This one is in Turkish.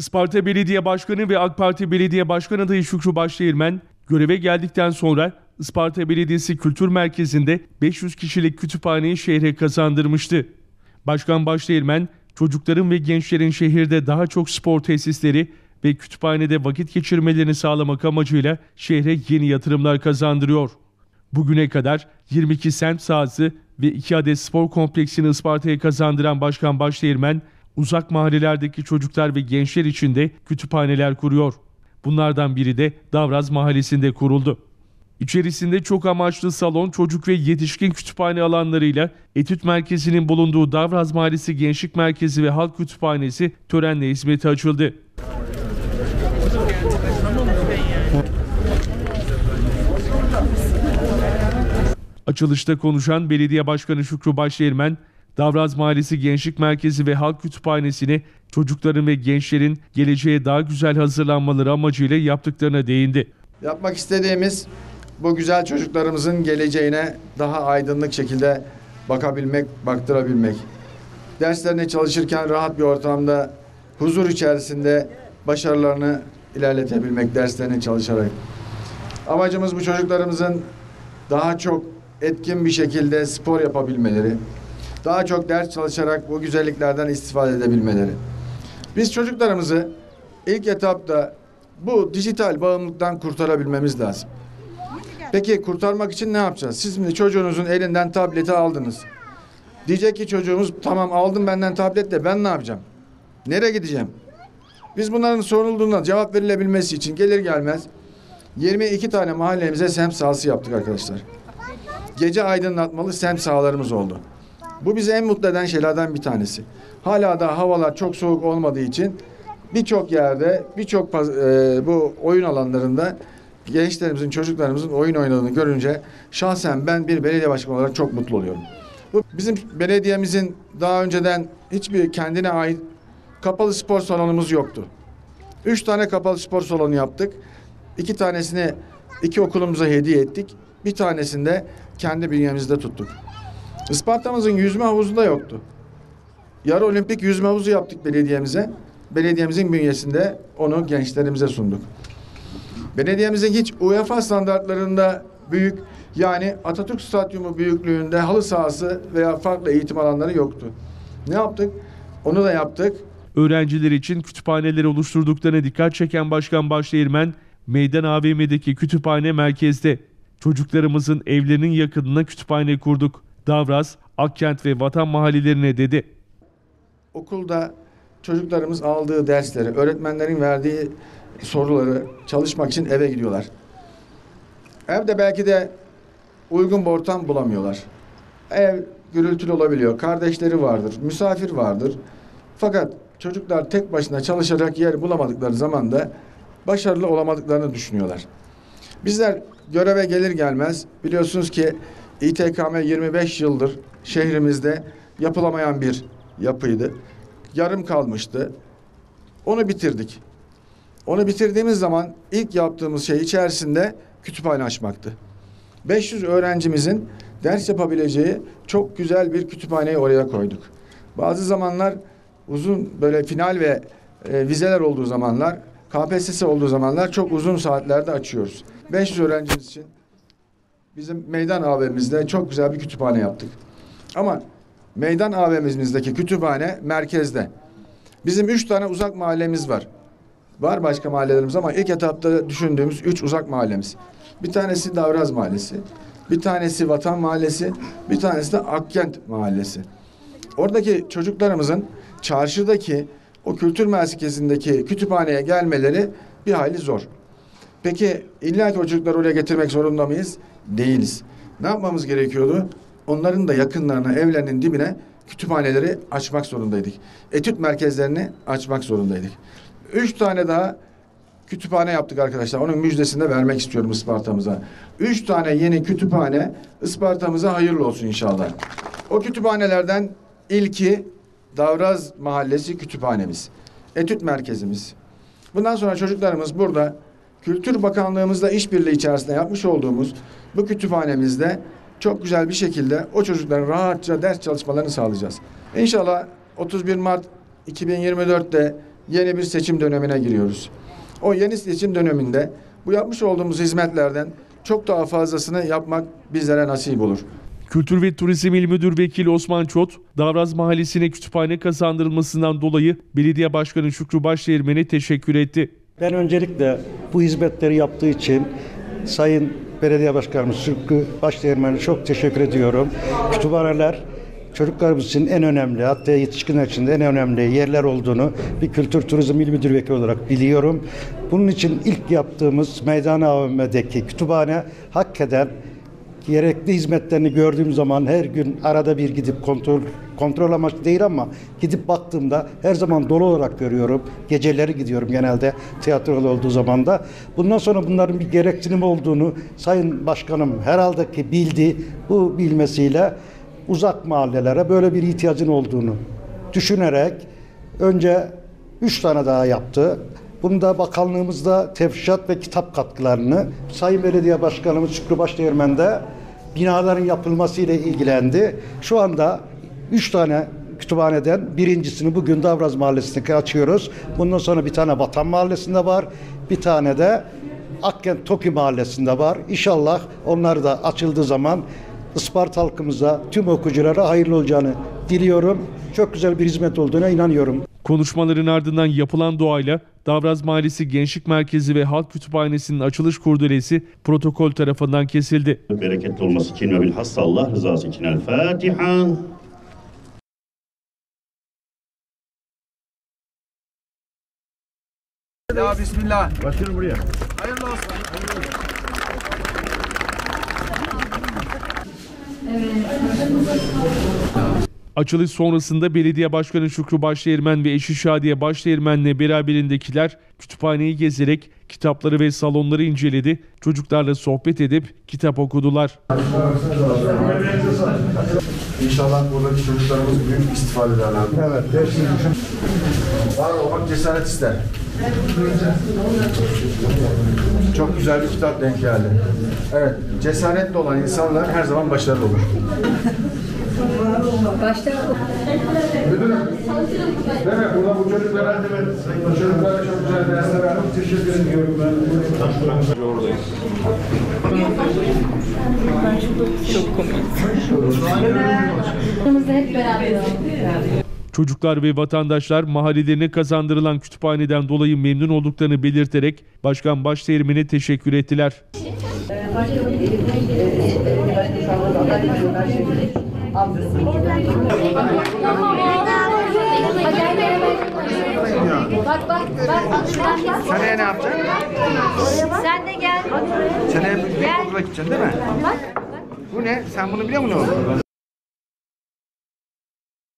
Isparta Belediye Başkanı ve AK Parti Belediye Başkan adayı Şükrü Başdeğirmen göreve geldikten sonra Isparta Belediyesi Kültür Merkezi'nde 500 kişilik kütüphaneyi şehre kazandırmıştı. Başkan Başdeğirmen, çocukların ve gençlerin şehirde daha çok spor tesisleri ve kütüphanede vakit geçirmelerini sağlamak amacıyla şehre yeni yatırımlar kazandırıyor. Bugüne kadar 22 semt sahası ve 2 adet spor kompleksini Isparta'ya kazandıran Başkan Başdeğirmen, uzak mahallelerdeki çocuklar ve gençler için de kütüphaneler kuruyor. Bunlardan biri de Davraz Mahallesi'nde kuruldu. İçerisinde çok amaçlı salon, çocuk ve yetişkin kütüphane alanlarıyla etüt merkezinin bulunduğu Davraz Mahallesi Gençlik Merkezi ve Halk Kütüphanesi törenle hizmete açıldı. Açılışta konuşan Belediye Başkanı Şükrü Başdeğirmen, Davraz Mahallesi Gençlik Merkezi ve Halk Kütüphanesi'ni çocukların ve gençlerin geleceğe daha güzel hazırlanmaları amacıyla yaptıklarına değindi. Yapmak istediğimiz bu güzel çocuklarımızın geleceğine daha aydınlık şekilde bakabilmek, baktırabilmek. Derslerine çalışırken rahat bir ortamda, huzur içerisinde başarılarını ilerletebilmek derslerine çalışarak. Amacımız bu çocuklarımızın daha çok etkin bir şekilde spor yapabilmeleri, daha çok ders çalışarak bu güzelliklerden istifade edebilmeleri. Biz çocuklarımızı ilk etapta bu dijital bağımlılıktan kurtarabilmemiz lazım. Peki kurtarmak için ne yapacağız? Siz şimdi çocuğunuzun elinden tableti aldınız. Diyecek ki çocuğumuz tamam aldım benden tablet de ben ne yapacağım? Nereye gideceğim? Biz bunların sorulduğunda cevap verilebilmesi için gelir gelmez 22 tane mahallemize semt sahası yaptık arkadaşlar. Gece aydınlatmalı semt sahalarımız oldu. Bu bizi en mutlu eden şeylerden bir tanesi. Hala da havalar çok soğuk olmadığı için birçok yerde, birçok e, bu oyun alanlarında gençlerimizin, çocuklarımızın oyun oynadığını görünce şahsen ben bir belediye başkanı olarak çok mutlu oluyorum. Bu bizim belediyemizin daha önceden hiçbir kendine ait kapalı spor salonumuz yoktu. Üç tane kapalı spor salonu yaptık. İki tanesini iki okulumuza hediye ettik. Bir tanesini de kendi bünyemizde tuttuk. Isparta'mızın yüzme havuzu da yoktu. Yarı olimpik yüzme havuzu yaptık belediyemize. Belediyemizin bünyesinde onu gençlerimize sunduk. Belediyemizin hiç UEFA standartlarında büyük yani Atatürk Stadyumu büyüklüğünde halı sahası veya farklı eğitim alanları yoktu. Ne yaptık? Onu da yaptık. Öğrenciler için kütüphaneleri oluşturduklarına dikkat çeken Başkan Başdeğirmen, Meydan AVM'deki kütüphane merkezde. Çocuklarımızın evlerinin yakınına kütüphane kurduk. Davraz, Akkent ve Vatan mahallelerine dedi. Okulda çocuklarımız aldığı dersleri, öğretmenlerin verdiği soruları çalışmak için eve gidiyorlar. Evde belki de uygun bir ortam bulamıyorlar. Ev gürültülü olabiliyor. Kardeşleri vardır, misafir vardır. Fakat çocuklar tek başına çalışarak yer bulamadıkları zaman da başarılı olamadıklarını düşünüyorlar. Bizler göreve gelir gelmez biliyorsunuz ki İTKM 25 yıldır şehrimizde yapılamayan bir yapıydı. Yarım kalmıştı. Onu bitirdik. Onu bitirdiğimiz zaman ilk yaptığımız şey içerisinde kütüphane açmaktı. 500 öğrencimizin ders yapabileceği çok güzel bir kütüphaneyi oraya koyduk. Bazı zamanlar uzun böyle final ve e, vizeler olduğu zamanlar, KPSS olduğu zamanlar çok uzun saatlerde açıyoruz. 500 öğrencimiz için bizim meydan AVM'mizde çok güzel bir kütüphane yaptık. Ama meydan AVM'mizdeki kütüphane merkezde. Bizim üç tane uzak mahallemiz var. Var başka mahallelerimiz ama ilk etapta düşündüğümüz üç uzak mahallemiz. Bir tanesi Davraz Mahallesi, bir tanesi Vatan Mahallesi, bir tanesi de Akkent Mahallesi. Oradaki çocuklarımızın çarşıdaki o kültür merkezindeki kütüphaneye gelmeleri bir hayli zor. Peki illa ki o çocukları oraya getirmek zorunda mıyız? Değiliz. Ne yapmamız gerekiyordu? Onların da yakınlarına, evlerinin dibine kütüphaneleri açmak zorundaydık. Etüt merkezlerini açmak zorundaydık. Üç tane daha kütüphane yaptık arkadaşlar. Onun müjdesini de vermek istiyorum Isparta'mıza. Üç tane yeni kütüphane Isparta'mıza hayırlı olsun inşallah. O kütüphanelerden ilki Davraz Mahallesi kütüphanemiz. Etüt merkezimiz. Bundan sonra çocuklarımız burada Kültür Bakanlığımızla işbirliği içerisinde yapmış olduğumuz bu kütüphanemizde çok güzel bir şekilde o çocukların rahatça ders çalışmalarını sağlayacağız. İnşallah 31 Mart 2024'te yeni bir seçim dönemine giriyoruz. O yeni seçim döneminde bu yapmış olduğumuz hizmetlerden çok daha fazlasını yapmak bizlere nasip olur. Kültür ve Turizm İl Müdür Vekili Osman Çot, Davraz Mahallesi'ne kütüphane kazandırılmasından dolayı Belediye Başkanı Şükrü Başdeğirmen'e teşekkür etti. Ben öncelikle bu hizmetleri yaptığı için Sayın Belediye Başkanımız Şükrü Başdeğirmen'e çok teşekkür ediyorum. Kütüphaneler çocuklarımız için en önemli, hatta yetişkinler için de en önemli yerler olduğunu bir kültür turizm il müdür vekili olarak biliyorum. Bunun için ilk yaptığımız Meydan AVM'deki kütüphane hakikaten gerekli hizmetlerini gördüğüm zaman her gün arada bir gidip kontrol kontrol amaçlı değil ama gidip baktığımda her zaman dolu olarak görüyorum. Geceleri gidiyorum genelde tiyatroda olduğu zaman da. Bundan sonra bunların bir gereksinim olduğunu Sayın Başkanım herhalde ki bildi. Bu bilmesiyle uzak mahallelere böyle bir ihtiyacın olduğunu düşünerek önce üç tane daha yaptı. Bunda bakanlığımızda tefrişat ve kitap katkılarını Sayın Belediye Başkanımız Şükrü Başdeğirmen de binaların yapılması ile ilgilendi. Şu anda üç tane kütüphaneden birincisini bugün Davraz Mahallesi'ndeki açıyoruz. Bundan sonra bir tane Vatan Mahallesi'nde var. Bir tane de Akkent Toki Mahallesi'nde var. İnşallah onlar da açıldığı zaman Isparta halkımıza, tüm okuyuculara hayırlı olacağını diliyorum. Çok güzel bir hizmet olduğuna inanıyorum. Konuşmaların ardından yapılan duayla Davraz Mahallesi Gençlik Merkezi ve Halk Kütüphanesi'nin açılış kurdelesi protokol tarafından kesildi. bereketli olması için ve bilhassa Allah rızası için El Fatiha. Ya Bismillah. Açılış sonrasında Belediye Başkanı Şükrü Başdeğirmen ve eşi Şadiye Başdeğirmen'le beraberindekiler kütüphaneyi gezerek kitapları ve salonları inceledi. Çocuklarla sohbet edip kitap okudular. İnşallah buradaki çocuklarımız büyük istifade ederler. Evet. Var olmak cesaret ister. Çok güzel bir kitap denk geldi. Evet. Cesaretli olan insanlar her zaman başarılı olur. Başta Müdürüm. Değil mi? Burada bu çocuklara bu çocuklara çok güzel dersler verdim. Teşekkür ediyorum ben. aklımızda hep beraber olduk. Çocuklar ve vatandaşlar mahallelerine kazandırılan kütüphaneden dolayı memnun olduklarını belirterek Başkan Başdeğirmen'e teşekkür ettiler. Bak bak bak. Seneye ne yapacaksın? Sen de gel. Seneye büyük okula gideceksin değil mi? Bak. Bu ne? Sen bunu biliyor musun?